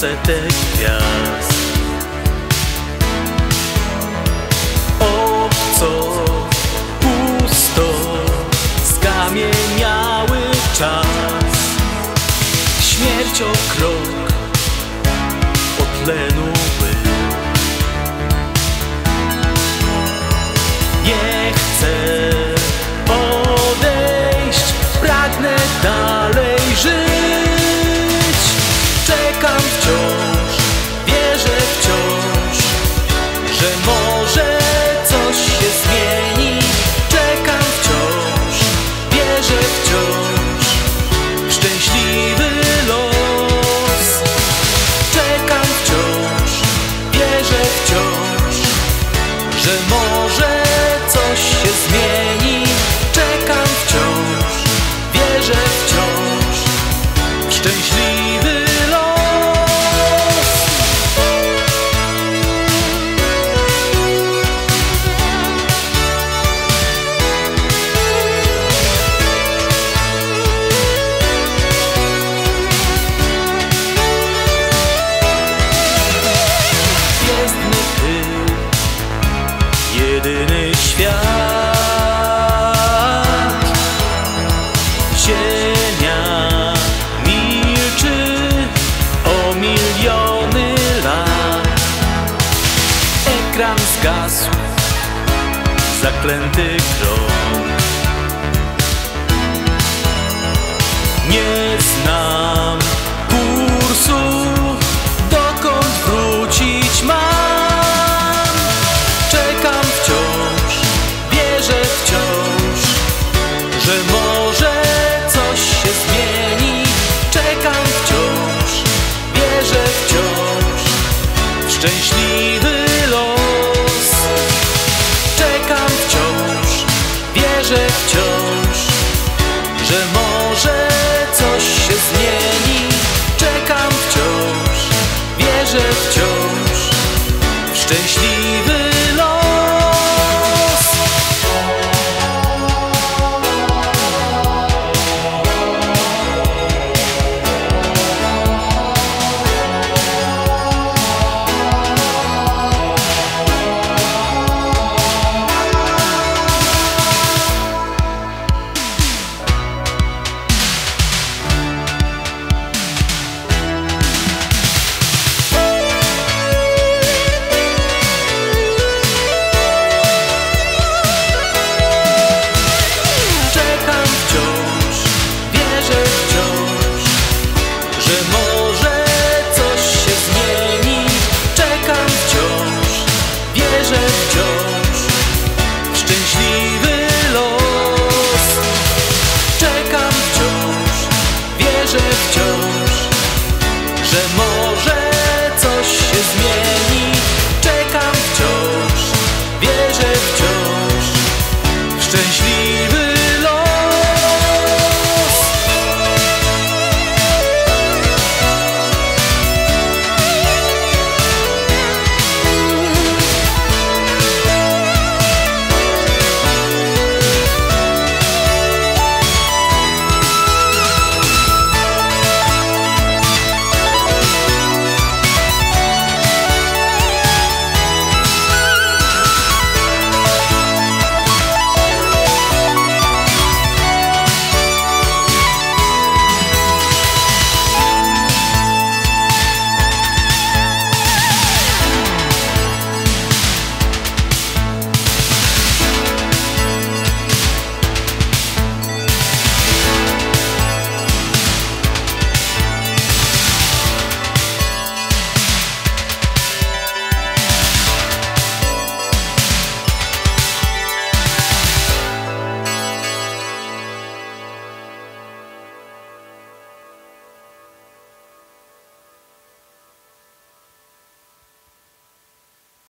setek gwiazd. O co pusto skamieniały czas. Śmierć o krok od tlenu szczęśliwy pył jedyny świat. Ziemia zgasł, zaklęty krok. Nie znam kursu, dokąd wrócić mam. Czekam wciąż, wierzę wciąż, że może coś się zmieni. Czekam wciąż, wierzę wciąż. Szczęśliwy